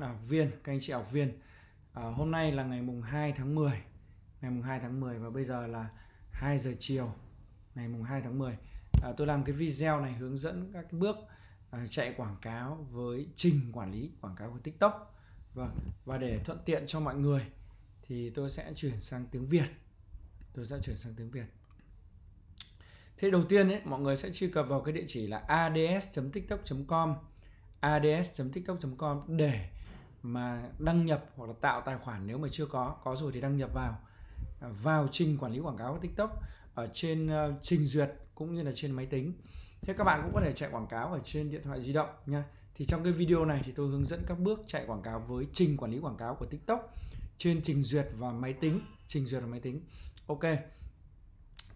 học viên, các anh chị học viên. À, hôm nay là ngày mùng 2 tháng 10. Ngày mùng 2 tháng 10 và bây giờ là 2 giờ chiều ngày mùng 2 tháng 10. À, tôi làm cái video này hướng dẫn các cái bước à, chạy quảng cáo với trình quản lý quảng cáo của TikTok. Vâng, và để thuận tiện cho mọi người thì tôi sẽ chuyển sang tiếng Việt. Tôi sẽ chuyển sang tiếng Việt. Thế đầu tiên ấy, mọi người sẽ truy cập vào cái địa chỉ là ads.tiktok.com ads.tiktok.com để mà đăng nhập hoặc là tạo tài khoản nếu mà chưa có có rồi thì đăng nhập vào. Vào trình quản lý quảng cáo của TikTok ở trên ờ, trình duyệt cũng như là trên máy tính. Thế các bạn cũng có thể chạy quảng cáo ở trên điện thoại di động nha. Thì trong cái video này thì tôi hướng dẫn các bước chạy quảng cáo với trình quản lý quảng cáo của TikTok trên trình duyệt và máy tính trình duyệt và máy tính. Ok.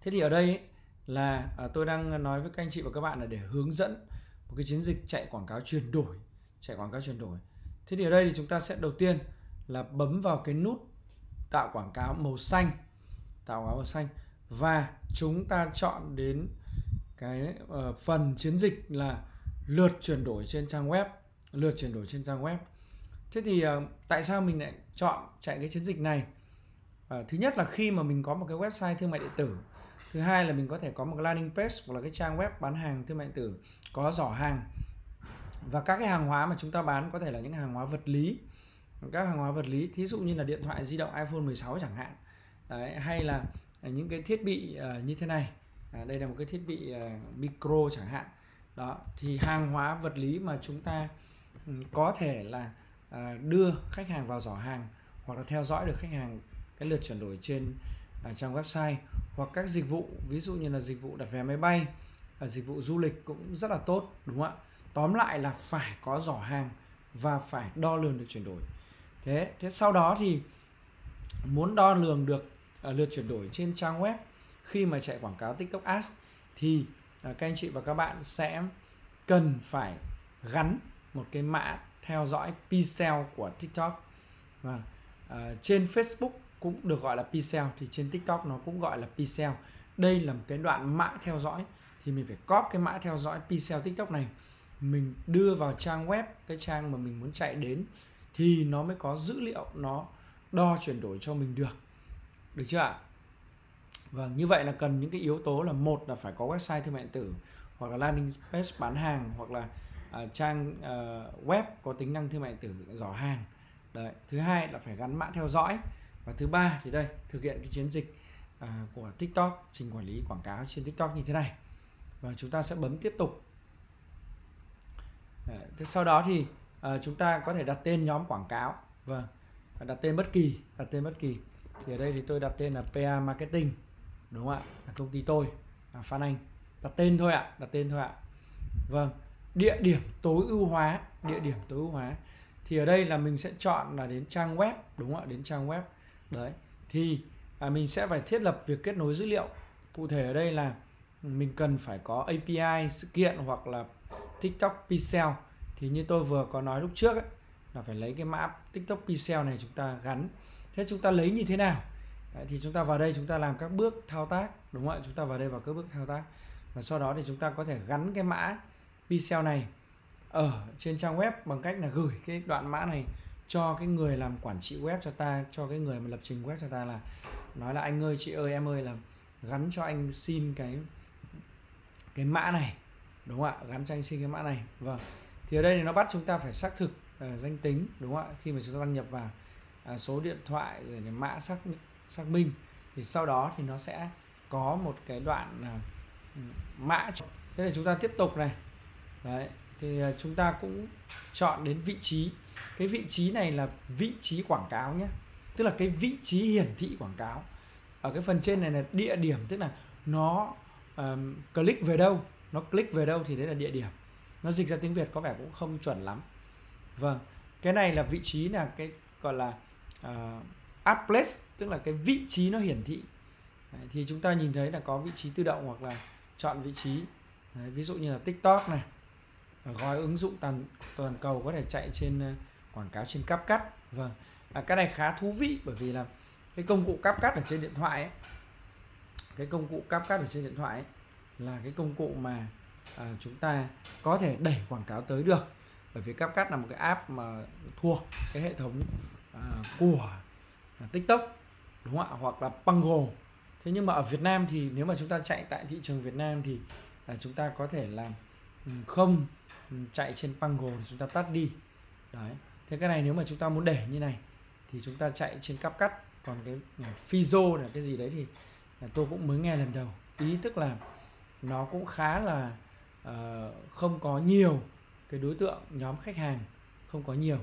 Thế thì ở đây ấy, là ờ, tôi đang nói với các anh chị và các bạn là để hướng dẫn một cái chiến dịch chạy quảng cáo chuyển đổi chạy quảng cáo chuyển đổi thế thì ở đây thì chúng ta sẽ đầu tiên là bấm vào cái nút tạo quảng cáo màu xanh. Tạo quảng cáo màu xanh. Và chúng ta chọn đến cái uh, phần chiến dịch là lượt chuyển đổi trên trang web lượt chuyển đổi trên trang web. Thế thì uh, tại sao mình lại chọn chạy cái chiến dịch này? Uh, thứ nhất là khi mà mình có một cái website thương mại điện tử. Thứ hai là mình có thể có một landing page hoặc là cái trang web bán hàng thương mại điện tử có giỏ hàng và các cái hàng hóa mà chúng ta bán có thể là những hàng hóa vật lý. Các hàng hóa vật lý thí dụ như là điện thoại di động iPhone 16 chẳng hạn. Đấy, hay là à, những cái thiết bị uh, như thế này. À, đây là một cái thiết bị uh, micro chẳng hạn. Đó thì hàng hóa vật lý mà chúng ta um, có thể là uh, đưa khách hàng vào giỏ hàng hoặc là theo dõi được khách hàng cái lượt chuyển đổi trên uh, trang website hoặc các dịch vụ ví dụ như là dịch vụ đặt vé máy bay uh, dịch vụ du lịch cũng rất là tốt đúng không ạ? Tóm lại là phải có giỏ hàng và phải đo lường được chuyển đổi. Thế thế sau đó thì muốn đo lường được uh, lượt chuyển đổi trên trang web khi mà chạy quảng cáo TikTok Ads thì uh, các anh chị và các bạn sẽ cần phải gắn một cái mã theo dõi pixel của TikTok. Và uh, trên Facebook cũng được gọi là pixel thì trên TikTok nó cũng gọi là pixel đây là một cái đoạn mã theo dõi thì mình phải copy cái mã theo dõi pixel TikTok này mình đưa vào trang web cái trang mà mình muốn chạy đến thì nó mới có dữ liệu nó đo chuyển đổi cho mình được. Được chưa ạ? Vâng như vậy là cần những cái yếu tố là một là phải có website thương mại điện tử hoặc là landing page bán hàng hoặc là uh, trang uh, web có tính năng thương mại điện tử giỏ hàng. Đấy thứ hai là phải gắn mã theo dõi. Và thứ ba thì đây thực hiện cái chiến dịch uh, của tiktok trình quản lý quảng cáo trên tiktok như thế này. Và chúng ta sẽ bấm tiếp tục. Ờ, thế sau đó thì uh, chúng ta có thể đặt tên nhóm quảng cáo. Vâng đặt tên bất kỳ đặt tên bất kỳ. Thì ở đây thì tôi đặt tên là PA Marketing đúng không ạ? Là công ty tôi là Phan Anh. Đặt tên thôi ạ đặt tên thôi ạ. Vâng địa điểm tối ưu hóa địa điểm tối ưu hóa. Thì ở đây là mình sẽ chọn là đến trang web đúng không ạ? Đến trang web. Đấy thì à, mình sẽ phải thiết lập việc kết nối dữ liệu. Cụ thể ở đây là mình cần phải có API sự kiện hoặc là TikTok Pixel. Thì như tôi vừa có nói lúc trước ấy, là phải lấy cái mã TikTok Pixel này chúng ta gắn. Thế chúng ta lấy như thế nào? Đấy, thì chúng ta vào đây chúng ta làm các bước thao tác đúng không ạ? Chúng ta vào đây vào các bước thao tác. Và sau đó thì chúng ta có thể gắn cái mã pixel này ở trên trang web bằng cách là gửi cái đoạn mã này cho cái người làm quản trị web cho ta cho cái người mà lập trình web cho ta là nói là anh ơi chị ơi em ơi là gắn cho anh xin cái cái mã này đúng không ạ? Gắn cho anh xin cái mã này. Vâng. Thì ở đây thì nó bắt chúng ta phải xác thực uh, danh tính đúng không ạ? Khi mà chúng ta đăng nhập vào uh, số điện thoại rồi cái mã xác xác minh thì sau đó thì nó sẽ có một cái đoạn uh, mã thế là chúng ta tiếp tục này. Đấy thì uh, chúng ta cũng chọn đến vị trí. Cái vị trí này là vị trí quảng cáo nhé. Tức là cái vị trí hiển thị quảng cáo. Ở cái phần trên này là địa điểm tức là nó um, click về đâu? Nó click về đâu thì đấy là địa điểm. Nó dịch ra tiếng việt có vẻ cũng không chuẩn lắm. Vâng cái này là vị trí là cái gọi là ờ, uh, add place tức là cái vị trí nó hiển thị. Đấy, thì chúng ta nhìn thấy là có vị trí tự động hoặc là chọn vị trí. Đấy, ví dụ như là tiktok này. Gói ứng dụng toàn toàn cầu có thể chạy trên uh, quảng cáo trên capcut. cắt vâng à, cái này khá thú vị bởi vì là cái công cụ capcut cắt ở trên điện thoại ấy, cái công cụ capcut cắt ở trên điện thoại ấy, là cái công cụ mà à, chúng ta có thể đẩy quảng cáo tới được. Bởi vì CapCut là một cái app mà thuộc cái hệ thống à, của TikTok đúng không ạ? Hoặc là Pango thế nhưng mà ở Việt Nam thì nếu mà chúng ta chạy tại thị trường Việt Nam thì à, chúng ta có thể làm ừ, không ừ, chạy trên Pango thì chúng ta tắt đi. Đấy. Thế cái này nếu mà chúng ta muốn để như này thì chúng ta chạy trên CapCut. Còn cái à, Fizo là cái gì đấy thì à, tôi cũng mới nghe lần đầu. Ý tức là nó cũng khá là uh, không có nhiều cái đối tượng nhóm khách hàng không có nhiều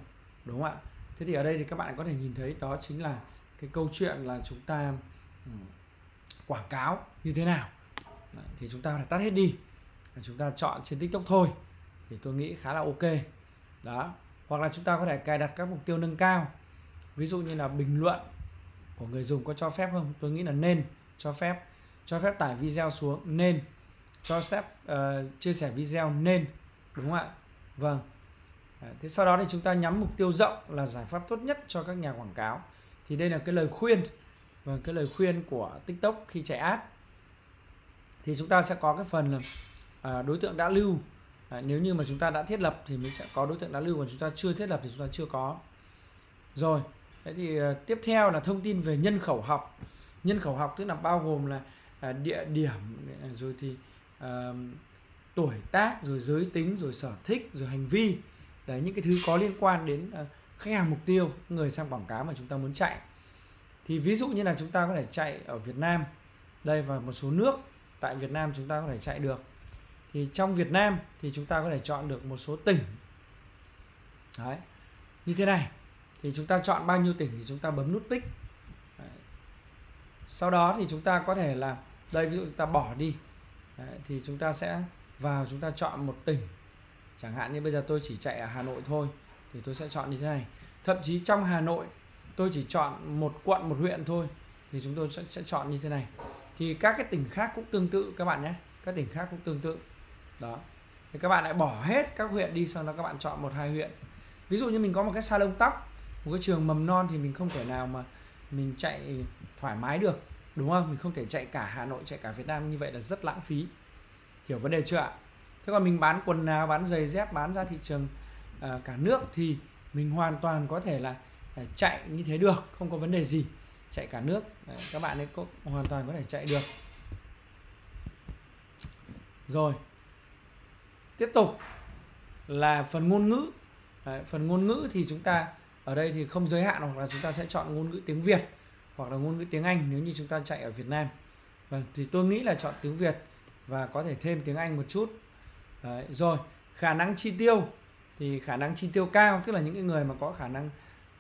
đúng không ạ? Thế thì ở đây thì các bạn có thể nhìn thấy đó chính là cái câu chuyện là chúng ta um, quảng cáo như thế nào. Thì chúng ta phải tắt hết đi chúng ta chọn trên tiktok thôi thì tôi nghĩ khá là ok. Đó hoặc là chúng ta có thể cài đặt các mục tiêu nâng cao. Ví dụ như là bình luận của người dùng có cho phép không? Tôi nghĩ là nên cho phép cho phép tải video xuống nên cho phép uh, ờ, chia sẻ video nên đúng không ạ? Vâng. Thế sau đó thì chúng ta nhắm mục tiêu rộng là giải pháp tốt nhất cho các nhà quảng cáo. Thì đây là cái lời khuyên và cái lời khuyên của tiktok khi chạy ad. Thì chúng ta sẽ có cái phần là à, đối tượng đã lưu. À, nếu như mà chúng ta đã thiết lập thì mình sẽ có đối tượng đã lưu còn chúng ta chưa thiết lập thì chúng ta chưa có. Rồi thế thì uh, tiếp theo là thông tin về nhân khẩu học. Nhân khẩu học tức là bao gồm là uh, địa điểm rồi thì uh, tuổi tác rồi giới tính rồi sở thích rồi hành vi. Đấy những cái thứ có liên quan đến uh, khách hàng mục tiêu người sang quảng cáo mà chúng ta muốn chạy. Thì ví dụ như là chúng ta có thể chạy ở Việt Nam đây và một số nước tại Việt Nam chúng ta có thể chạy được. Thì trong Việt Nam thì chúng ta có thể chọn được một số tỉnh. Đấy như thế này. Thì chúng ta chọn bao nhiêu tỉnh thì chúng ta bấm nút tích. Đấy. sau đó thì chúng ta có thể là đây ví dụ chúng ta bỏ đi đấy, thì chúng ta sẽ vào chúng ta chọn một tỉnh. Chẳng hạn như bây giờ tôi chỉ chạy ở Hà Nội thôi thì tôi sẽ chọn như thế này. Thậm chí trong Hà Nội tôi chỉ chọn một quận một huyện thôi thì chúng tôi sẽ, sẽ chọn như thế này. Thì các cái tỉnh khác cũng tương tự các bạn nhé. Các tỉnh khác cũng tương tự. Đó. Thì các bạn lại bỏ hết các huyện đi sau đó các bạn chọn một hai huyện. Ví dụ như mình có một cái salon tóc một cái trường mầm non thì mình không thể nào mà mình chạy thoải mái được đúng không? Mình không thể chạy cả Hà Nội chạy cả Việt Nam như vậy là rất lãng phí. Hiểu vấn đề chưa ạ? Thế còn mình bán quần áo bán giày dép bán ra thị trường uh, cả nước thì mình hoàn toàn có thể là uh, chạy như thế được không có vấn đề gì. Chạy cả nước Đấy, các bạn ấy có hoàn toàn có thể chạy được. Rồi. Tiếp tục là phần ngôn ngữ. Đấy, phần ngôn ngữ thì chúng ta ở đây thì không giới hạn hoặc là chúng ta sẽ chọn ngôn ngữ tiếng Việt hoặc là ngôn ngữ tiếng Anh nếu như chúng ta chạy ở Việt Nam. Vâng thì tôi nghĩ là chọn tiếng Việt và có thể thêm tiếng Anh một chút. Đấy, rồi khả năng chi tiêu. Thì khả năng chi tiêu cao tức là những người mà có khả năng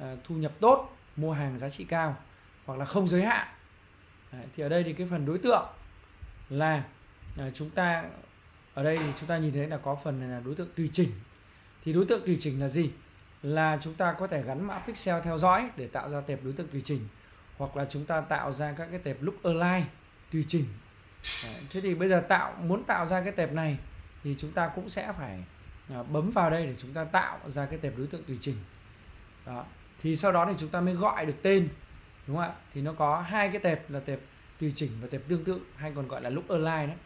uh, thu nhập tốt mua hàng giá trị cao hoặc là không giới hạn. Đấy, thì ở đây thì cái phần đối tượng là uh, chúng ta ở đây thì chúng ta nhìn thấy là có phần này là đối tượng tùy chỉnh. Thì đối tượng tùy chỉnh là gì? Là chúng ta có thể gắn mã pixel theo dõi để tạo ra tệp đối tượng tùy chỉnh hoặc là chúng ta tạo ra các cái tệp look online tùy chỉnh. Đấy, thế thì bây giờ tạo muốn tạo ra cái tệp này thì chúng ta cũng sẽ phải à, bấm vào đây để chúng ta tạo ra cái tệp đối tượng tùy chỉnh. Đó thì sau đó thì chúng ta mới gọi được tên đúng không ạ? Thì nó có hai cái tệp là tệp tùy chỉnh và tệp tương tự hay còn gọi là look online đấy.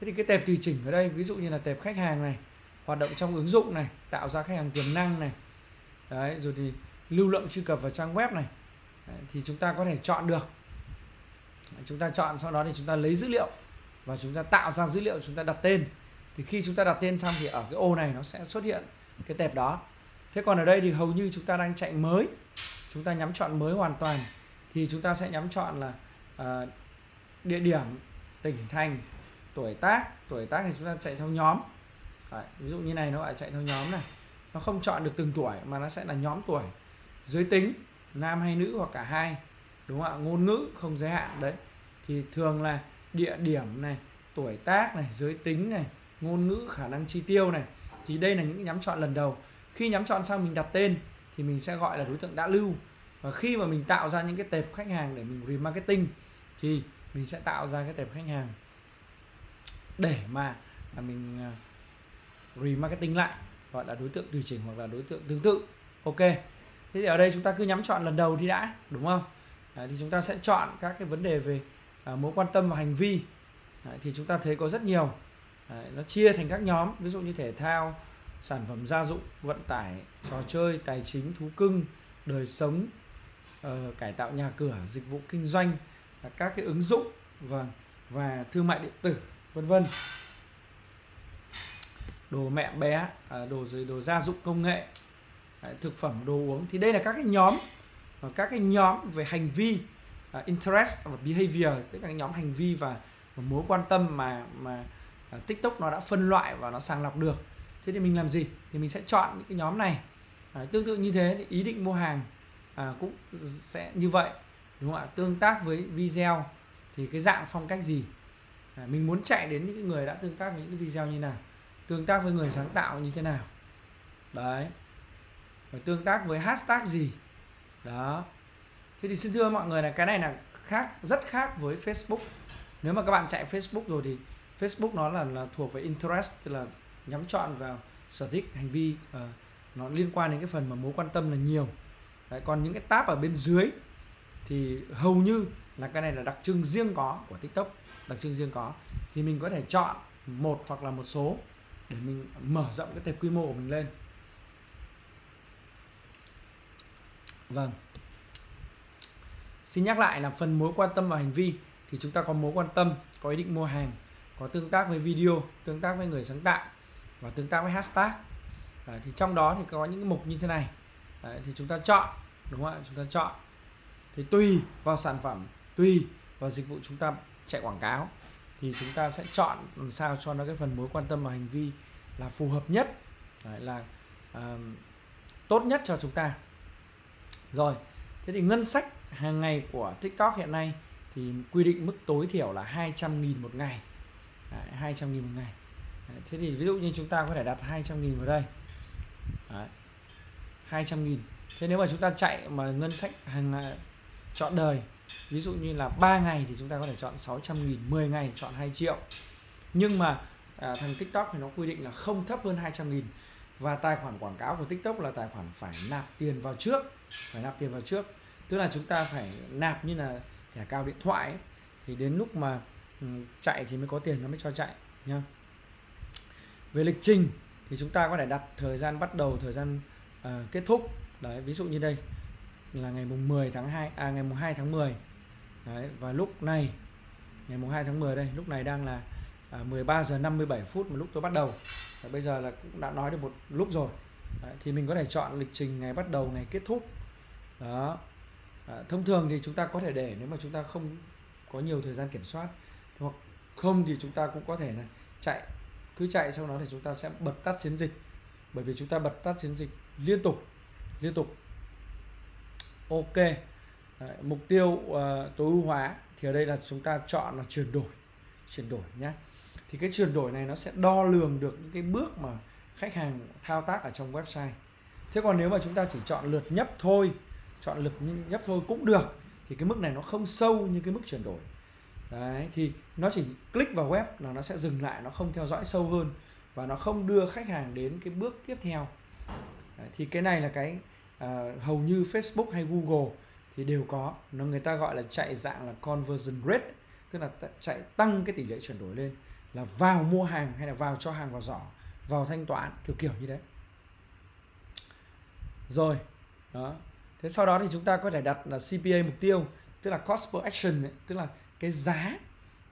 Thế thì cái tệp tùy chỉnh ở đây ví dụ như là tệp khách hàng này hoạt động trong ứng dụng này tạo ra khách hàng tiềm năng này. Đấy rồi thì lưu lượng truy cập vào trang web này đấy, thì chúng ta có thể chọn được. Chúng ta chọn sau đó thì chúng ta lấy dữ liệu và chúng ta tạo ra dữ liệu chúng ta đặt tên. Thì khi chúng ta đặt tên xong thì ở cái ô này nó sẽ xuất hiện cái tệp đó. Thế còn ở đây thì hầu như chúng ta đang chạy mới. Chúng ta nhắm chọn mới hoàn toàn. Thì chúng ta sẽ nhắm chọn là uh, địa điểm tỉnh thành tuổi tác. Tuổi tác thì chúng ta chạy theo nhóm. Đấy, ví dụ như này nó lại chạy theo nhóm này. Nó không chọn được từng tuổi mà nó sẽ là nhóm tuổi. Giới tính nam hay nữ hoặc cả hai, đúng không ạ? Ngôn ngữ không giới hạn, đấy. Thì thường là địa điểm này, tuổi tác này, giới tính này, ngôn ngữ, khả năng chi tiêu này. Thì đây là những nhắm chọn lần đầu. Khi nhắm chọn xong mình đặt tên thì mình sẽ gọi là đối tượng đã lưu. Và khi mà mình tạo ra những cái tệp khách hàng để mình remarketing thì mình sẽ tạo ra cái tệp khách hàng để mà à, mình à, remarketing lại, gọi là đối tượng điều chỉnh hoặc là đối tượng tương tự. Ok thế thì ở đây chúng ta cứ nhắm chọn lần đầu đi đã đúng không? Đấy, thì chúng ta sẽ chọn các cái vấn đề về à, mối quan tâm và hành vi. Đấy, thì chúng ta thấy có rất nhiều. Đấy, nó chia thành các nhóm ví dụ như thể thao sản phẩm gia dụng vận tải trò chơi tài chính thú cưng đời sống uh, cải tạo nhà cửa dịch vụ kinh doanh à, các cái ứng dụng và và thương mại điện tử vân vân. Đồ mẹ bé à, đồ rồi đồ gia dụng công nghệ À, thực phẩm đồ uống. Thì đây là các cái nhóm à, các cái nhóm về hành vi à, interest và behavior tức là nhóm hành vi và, và mối quan tâm mà mà TikTok nó đã phân loại và nó sàng lọc được. Thế thì mình làm gì? Thì mình sẽ chọn những cái nhóm này. À, tương tự như thế thì ý định mua hàng à, cũng sẽ như vậy đúng không ạ? Tương tác với video thì cái dạng phong cách gì? À, mình muốn chạy đến những người đã tương tác với những cái video như nào? Tương tác với người sáng tạo như thế nào? Đấy và tương tác với hashtag gì. Đó. Thế thì xin thưa mọi người là cái này là khác rất khác với Facebook. Nếu mà các bạn chạy Facebook rồi thì Facebook nó là là thuộc về interest tức là nhắm chọn vào sở thích hành vi uh, nó liên quan đến cái phần mà mối quan tâm là nhiều. Đấy, còn những cái tab ở bên dưới thì hầu như là cái này là đặc trưng riêng có của TikTok đặc trưng riêng có. Thì mình có thể chọn một hoặc là một số để mình mở rộng cái tệp quy mô của mình lên. Vâng. Xin nhắc lại là phần mối quan tâm và hành vi. Thì chúng ta có mối quan tâm có ý định mua hàng có tương tác với video tương tác với người sáng tạo và tương tác với hashtag. À, thì trong đó thì có những cái mục như thế này. À, thì chúng ta chọn đúng không ạ? Chúng ta chọn. Thì tùy vào sản phẩm tùy vào dịch vụ chúng ta chạy quảng cáo. Thì chúng ta sẽ chọn làm sao cho nó cái phần mối quan tâm và hành vi là phù hợp nhất là uh, tốt nhất cho chúng ta rồi thế thì ngân sách hàng ngày của TikTok hiện nay thì quy định mức tối thiểu là 200.000 một ngày. Đấy, 200.000 một ngày. Đấy, thế thì ví dụ như chúng ta có thể đặt 200.000 vào đây. Đấy, 200.000 thế nếu mà chúng ta chạy mà ngân sách hàng ngày, chọn đời ví dụ như là 3 ngày thì chúng ta có thể chọn 600 nghìn 10 ngày chọn 2 triệu. Nhưng mà à, thằng TikTok thì nó quy định là không thấp hơn 200 nghìn và tài khoản quảng cáo của TikTok là tài khoản phải nạp tiền vào trước. Phải nạp tiền vào trước. Tức là chúng ta phải nạp như là thẻ cao điện thoại ấy. thì đến lúc mà um, chạy thì mới có tiền nó mới cho chạy nhá. Về lịch trình thì chúng ta có thể đặt thời gian bắt đầu thời gian uh, kết thúc. Đấy ví dụ như đây là ngày mùng 10 tháng 2 à ngày mùng 2 tháng 10 đấy và lúc này ngày mùng 2 tháng 10 đây lúc này đang là à, 13 giờ 57 phút một lúc tôi bắt đầu. Và bây giờ là cũng đã nói được một lúc rồi. Đấy, thì mình có thể chọn lịch trình ngày bắt đầu ngày kết thúc. Đó. À, thông thường thì chúng ta có thể để nếu mà chúng ta không có nhiều thời gian kiểm soát. Hoặc không thì chúng ta cũng có thể là chạy cứ chạy sau đó thì chúng ta sẽ bật tắt chiến dịch. Bởi vì chúng ta bật tắt chiến dịch liên tục liên tục. Ok. Đấy, mục tiêu uh, tối ưu hóa thì ở đây là chúng ta chọn là chuyển đổi chuyển đổi nhé thì cái chuyển đổi này nó sẽ đo lường được những cái bước mà khách hàng thao tác ở trong website. Thế còn nếu mà chúng ta chỉ chọn lượt nhấp thôi chọn lượt nhấp thôi cũng được thì cái mức này nó không sâu như cái mức chuyển đổi. Đấy thì nó chỉ click vào web là nó sẽ dừng lại nó không theo dõi sâu hơn và nó không đưa khách hàng đến cái bước tiếp theo. Đấy, thì cái này là cái à, hầu như Facebook hay Google thì đều có. Nó người ta gọi là chạy dạng là conversion rate tức là chạy tăng cái tỷ lệ chuyển đổi lên là vào mua hàng hay là vào cho hàng vào giỏ vào thanh toán kiểu kiểu như thế. Rồi đó. Thế sau đó thì chúng ta có thể đặt là CPA mục tiêu tức là cost per action ấy, tức là cái giá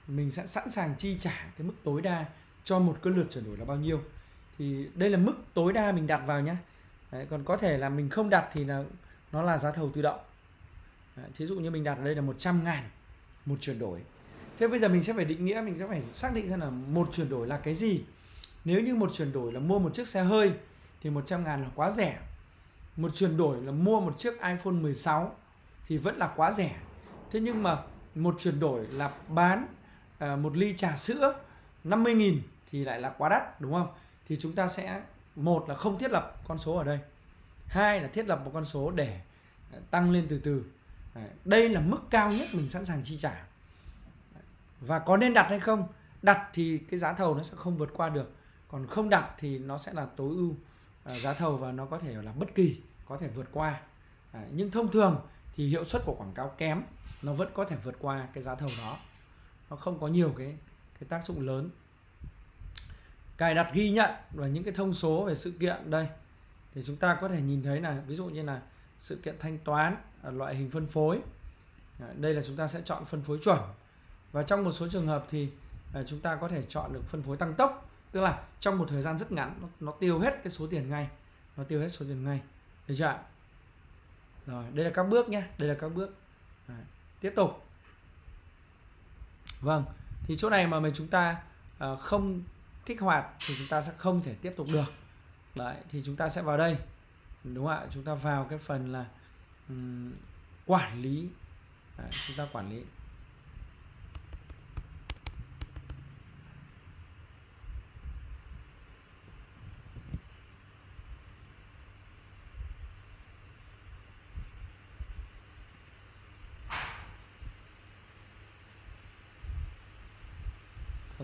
mình sẽ sẵn sàng chi trả cái mức tối đa cho một cái lượt chuyển đổi là bao nhiêu. Thì đây là mức tối đa mình đặt vào nhé Đấy, còn có thể là mình không đặt thì là nó là giá thầu tự động. Đấy, thí dụ như mình đặt ở đây là 100 ngàn một chuyển đổi thế bây giờ mình sẽ phải định nghĩa mình sẽ phải xác định ra là một chuyển đổi là cái gì. Nếu như một chuyển đổi là mua một chiếc xe hơi thì 100 ngàn là quá rẻ. Một chuyển đổi là mua một chiếc iPhone 16 thì vẫn là quá rẻ. Thế nhưng mà một chuyển đổi là bán à, một ly trà sữa 50 nghìn thì lại là quá đắt đúng không? Thì chúng ta sẽ một là không thiết lập con số ở đây hai là thiết lập một con số để à, tăng lên từ từ. Đây là mức cao nhất mình sẵn sàng chi trả và có nên đặt hay không? Đặt thì cái giá thầu nó sẽ không vượt qua được. Còn không đặt thì nó sẽ là tối ưu à, giá thầu và nó có thể là bất kỳ có thể vượt qua. À, nhưng thông thường thì hiệu suất của quảng cáo kém nó vẫn có thể vượt qua cái giá thầu đó. Nó không có nhiều cái cái tác dụng lớn. Cài đặt ghi nhận và những cái thông số về sự kiện đây. Thì chúng ta có thể nhìn thấy là ví dụ như là sự kiện thanh toán à, loại hình phân phối. À, đây là chúng ta sẽ chọn phân phối chuẩn và trong một số trường hợp thì à, chúng ta có thể chọn được phân phối tăng tốc. Tức là trong một thời gian rất ngắn nó, nó tiêu hết cái số tiền ngay. Nó tiêu hết số tiền ngay. Được chưa ạ? rồi đây là các bước nhé. Đây là các bước. Đấy. tiếp tục. Vâng thì chỗ này mà mình chúng ta uh, không kích hoạt thì chúng ta sẽ không thể tiếp tục được. Đấy thì chúng ta sẽ vào đây. Đúng không ạ? Chúng ta vào cái phần là um, quản lý. Đấy, chúng ta quản lý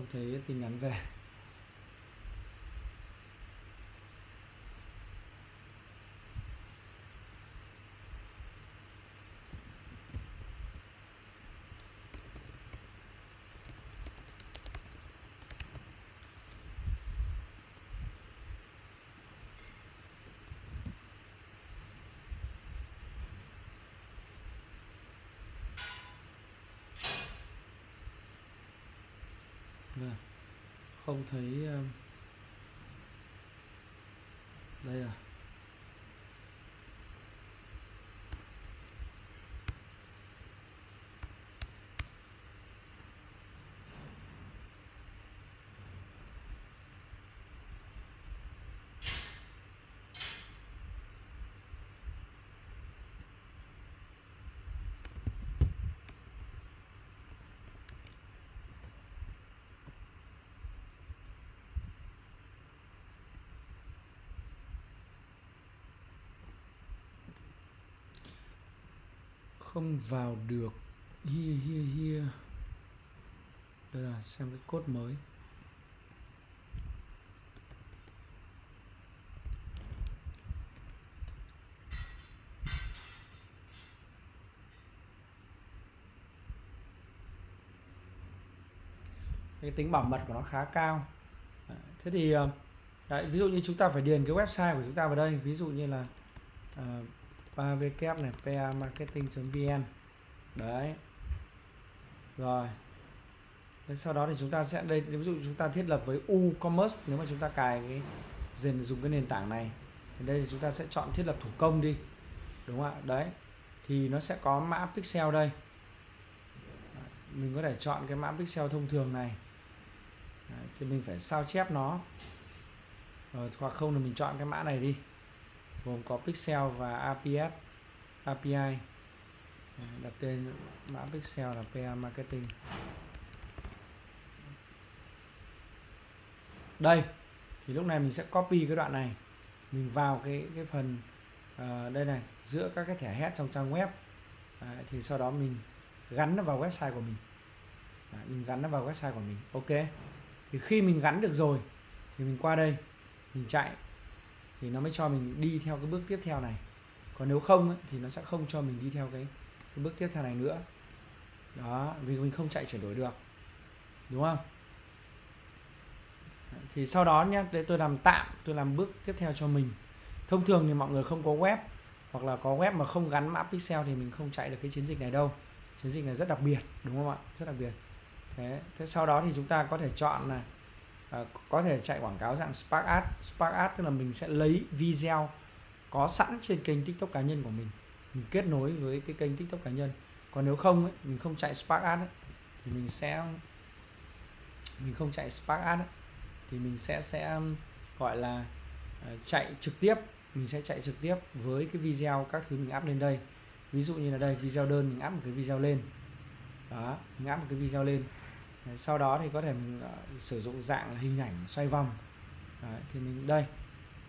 không thấy tin nhắn về Vâng không thấy ờ, đây à. Không vào được. Here here here đây là xem cái cốt mới. Cái tính bảo mật của nó khá cao. Thế thì ờ, đấy, ví dụ như chúng ta phải điền cái website của chúng ta vào đây. Ví dụ như là uh, pavk này pa marketing.vn đấy. Rồi. Thế sau đó thì chúng ta sẽ đây ví dụ chúng ta thiết lập với u commerce nếu mà chúng ta cài cái dền dùng cái nền tảng này thì đây thì chúng ta sẽ chọn thiết lập thủ công đi. Đúng không ạ? Đấy. Thì nó sẽ có mã pixel đây. Mình có thể chọn cái mã pixel thông thường này. Đấy, thì mình phải sao chép nó. Rồi hoặc không thì mình chọn cái mã này đi gồm có pixel và APS API đặt tên mã pixel là PA marketing. Đây thì lúc này mình sẽ copy cái đoạn này. Mình vào cái cái phần uh, đây này giữa các cái thẻ head trong trang web. À, thì sau đó mình gắn nó vào website của mình. À, mình gắn nó vào website của mình. Ok. Thì khi mình gắn được rồi thì mình qua đây mình chạy thì nó mới cho mình đi theo cái bước tiếp theo này. Còn nếu không ấy, thì nó sẽ không cho mình đi theo cái, cái bước tiếp theo này nữa. Đó vì mình không chạy chuyển đổi được. Đúng không? Thì sau đó nhé để tôi làm tạm tôi làm bước tiếp theo cho mình. Thông thường thì mọi người không có web hoặc là có web mà không gắn mã pixel thì mình không chạy được cái chiến dịch này đâu. Chiến dịch này rất đặc biệt đúng không ạ? Rất đặc biệt. Thế, thế sau đó thì chúng ta có thể chọn là à, có thể chạy quảng cáo dạng Spark Ad Spark Ad tức là mình sẽ lấy video có sẵn trên kênh TikTok cá nhân của mình. Mình kết nối với cái kênh TikTok cá nhân. Còn nếu không ấy, mình không chạy Spark Ad ấy, thì mình sẽ mình không chạy Spark Ad ấy, thì mình sẽ sẽ um, gọi là uh, chạy trực tiếp. Mình sẽ chạy trực tiếp với cái video các thứ mình up lên đây. Ví dụ như là đây video đơn mình up một cái video lên. Đó mình up một cái video lên sau đó thì có thể mình ờ, sử dụng dạng hình ảnh xoay vòng. Đấy, thì mình đây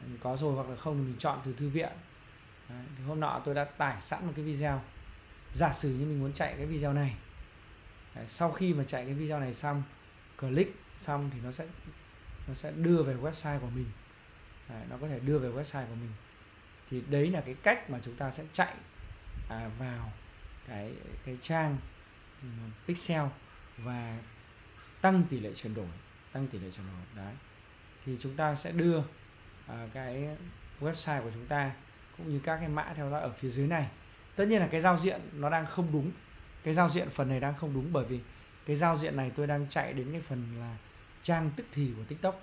mình có rồi hoặc là không thì mình chọn từ thư viện. Đấy, thì hôm nọ tôi đã tải sẵn một cái video. Giả sử như mình muốn chạy cái video này. Đấy, sau khi mà chạy cái video này xong click xong thì nó sẽ nó sẽ đưa về website của mình. Đấy, nó có thể đưa về website của mình. Thì đấy là cái cách mà chúng ta sẽ chạy à, vào cái cái trang um, pixel và tăng tỷ lệ chuyển đổi tăng tỷ lệ chuyển đổi. Đấy. Thì chúng ta sẽ đưa uh, cái website của chúng ta cũng như các cái mã theo dõi ở phía dưới này. Tất nhiên là cái giao diện nó đang không đúng cái giao diện phần này đang không đúng bởi vì cái giao diện này tôi đang chạy đến cái phần là trang tức thì của tiktok.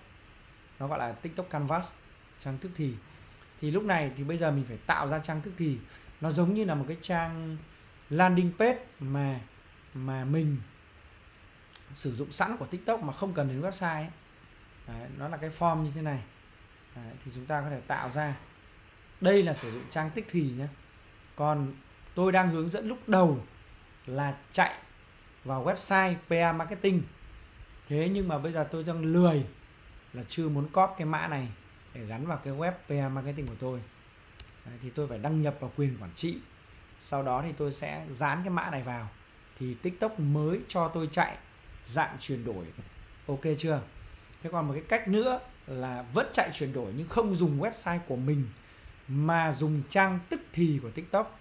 Nó gọi là tiktok canvas trang tức thì. Thì lúc này thì bây giờ mình phải tạo ra trang tức thì. Nó giống như là một cái trang landing page mà mà mình sử dụng sẵn của tiktok mà không cần đến website ấy. Đấy, nó là cái form như thế này. Đấy, thì chúng ta có thể tạo ra. Đây là sử dụng trang tích thì nhé còn tôi đang hướng dẫn lúc đầu là chạy vào website PA Marketing. Thế nhưng mà bây giờ tôi đang lười là chưa muốn copy cái mã này để gắn vào cái web PA Marketing của tôi. Đấy, thì tôi phải đăng nhập vào quyền quản trị. Sau đó thì tôi sẽ dán cái mã này vào. Thì TikTok mới cho tôi chạy dạng chuyển đổi. Ok chưa? Thế còn một cái cách nữa là vẫn chạy chuyển đổi nhưng không dùng website của mình mà dùng trang tức thì của TikTok.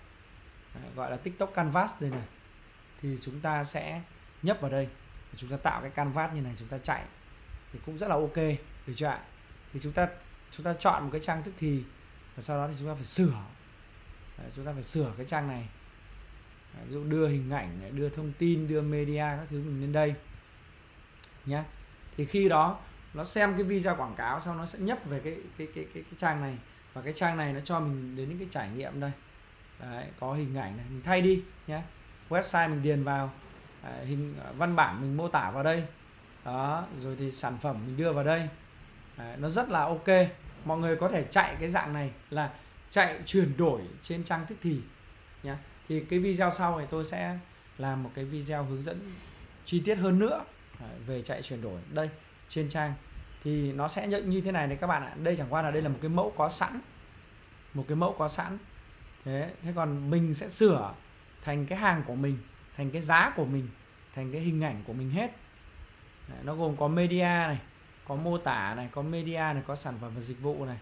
Đấy, gọi là TikTok Canvas đây này. Thì chúng ta sẽ nhấp vào đây. Chúng ta tạo cái canvas như này chúng ta chạy. Thì cũng rất là ok được chưa ạ? Thì chúng ta chúng ta chọn một cái trang tức thì và sau đó thì chúng ta phải sửa. Đấy, chúng ta phải sửa cái trang này. Đấy, ví dụ đưa hình ảnh đưa thông tin đưa media các thứ mình lên đây nhá. Thì khi đó nó xem cái video quảng cáo xong nó sẽ nhấp về cái cái cái cái, cái trang này. Và cái trang này nó cho mình đến những cái trải nghiệm đây. Đấy, có hình ảnh này mình thay đi nhé website mình điền vào à, hình văn bản mình mô tả vào đây. Đó rồi thì sản phẩm mình đưa vào đây. À, nó rất là ok. Mọi người có thể chạy cái dạng này là chạy chuyển đổi trên trang tức thì nhé thì cái video sau này tôi sẽ làm một cái video hướng dẫn chi tiết hơn nữa về chạy chuyển đổi. Đây trên trang. Thì nó sẽ nhận như thế này này các bạn ạ. Đây chẳng qua là đây là một cái mẫu có sẵn. Một cái mẫu có sẵn. Thế thế còn mình sẽ sửa thành cái hàng của mình thành cái giá của mình thành cái hình ảnh của mình hết. Đấy, nó gồm có media này có mô tả này có media này có sản phẩm và dịch vụ này.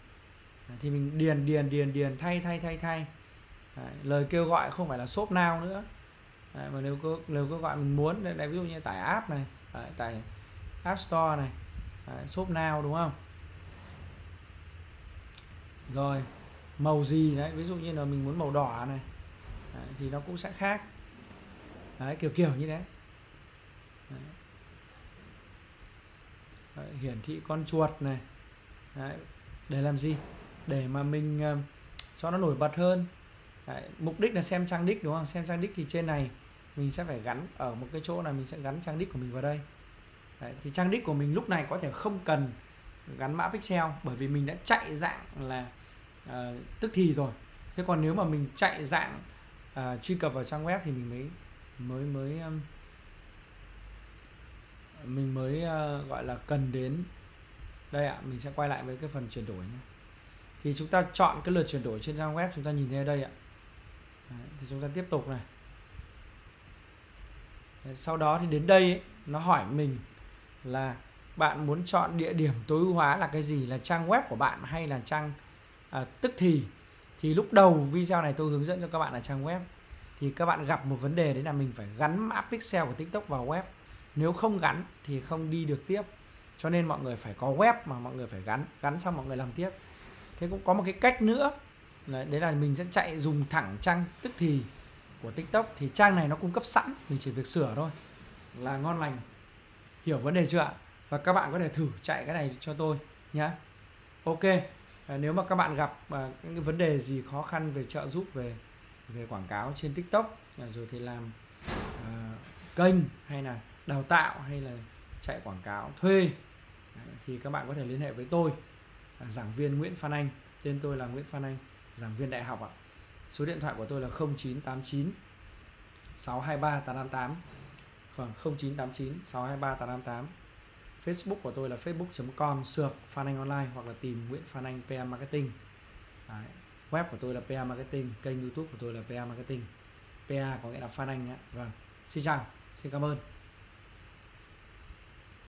Đấy, thì mình điền điền điền điền thay thay thay thay. Đấy, lời kêu gọi không phải là shop nào nữa đấy, mà nếu có nếu kêu gọi mình muốn đây, ví dụ như tải app này đấy, tải app store này đấy, shop nào đúng không? Rồi màu gì đấy ví dụ như là mình muốn màu đỏ này đấy, thì nó cũng sẽ khác. Đấy kiểu kiểu như thế. Đấy. Đấy, hiển thị con chuột này. Đấy, để làm gì? Để mà mình uh, cho nó nổi bật hơn. Đấy, mục đích là xem trang đích đúng không? Xem trang đích thì trên này mình sẽ phải gắn ở một cái chỗ là mình sẽ gắn trang đích của mình vào đây. Đấy, thì trang đích của mình lúc này có thể không cần gắn mã pixel bởi vì mình đã chạy dạng là uh, tức thì rồi. Thế còn nếu mà mình chạy dạng uh, truy cập vào trang web thì mình mới mới mới um, mình mới uh, gọi là cần đến. Đây ạ mình sẽ quay lại với cái phần chuyển đổi nhé. Thì chúng ta chọn cái lượt chuyển đổi trên trang web chúng ta nhìn thấy đây ạ. Đấy, thì chúng ta tiếp tục này sau đó thì đến đây ấy, nó hỏi mình là bạn muốn chọn địa điểm tối ưu hóa là cái gì là trang web của bạn hay là trang à, tức thì? Thì lúc đầu video này tôi hướng dẫn cho các bạn là trang web. Thì các bạn gặp một vấn đề đấy là mình phải gắn mã pixel của TikTok vào web. Nếu không gắn thì không đi được tiếp. Cho nên mọi người phải có web mà mọi người phải gắn gắn xong mọi người làm tiếp. Thế cũng có một cái cách nữa. Đấy, đấy là mình sẽ chạy dùng thẳng trang tức thì của TikTok thì trang này nó cung cấp sẵn mình chỉ việc sửa thôi. Là ngon lành. Hiểu vấn đề chưa ạ? Và các bạn có thể thử chạy cái này cho tôi nhé ok à, nếu mà các bạn gặp à, những vấn đề gì khó khăn về trợ giúp về về quảng cáo trên tiktok à, rồi thì làm à, kênh hay là đào tạo hay là chạy quảng cáo thuê à, thì các bạn có thể liên hệ với tôi. À, giảng viên Nguyễn Phan Anh tên tôi là Nguyễn Phan Anh giảng viên đại học ạ số điện thoại của tôi là 0989 623 858 khoảng 0989 623 858 Facebook của tôi là facebook.com sược Phan Anh Online hoặc là tìm Nguyễn Phan Anh PA Marketing Đấy. web của tôi là PA Marketing, kênh YouTube của tôi là PA Marketing PA có nghĩa là Phan Anh nhé. vâng xin chào, xin cảm ơn